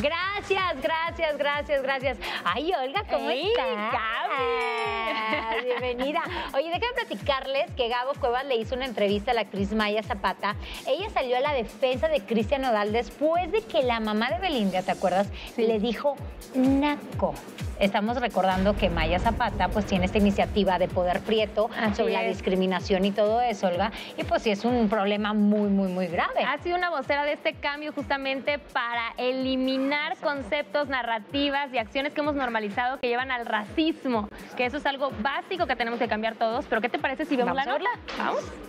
Gracias, gracias, gracias, gracias. Ay, Olga, ¿cómo Ey, estás? Gaby. bienvenida. Oye, déjenme platicarles que Gabo Cuevas le hizo una entrevista a la actriz Maya Zapata. Ella salió a la defensa de Cristian Nodal después de que la mamá de Belinda, ¿te acuerdas? Le dijo naco. Estamos recordando que Maya Zapata pues tiene esta iniciativa de Poder Prieto Así sobre la discriminación y todo eso, Olga. Y pues sí es un problema muy, muy, muy grave. Ha sido una vocera de este cambio justamente para eliminar conceptos, narrativas y acciones que hemos normalizado que llevan al racismo, que eso es algo básico que tenemos que cambiar todos. Pero ¿qué te parece si vemos Vamos la nota? Vamos.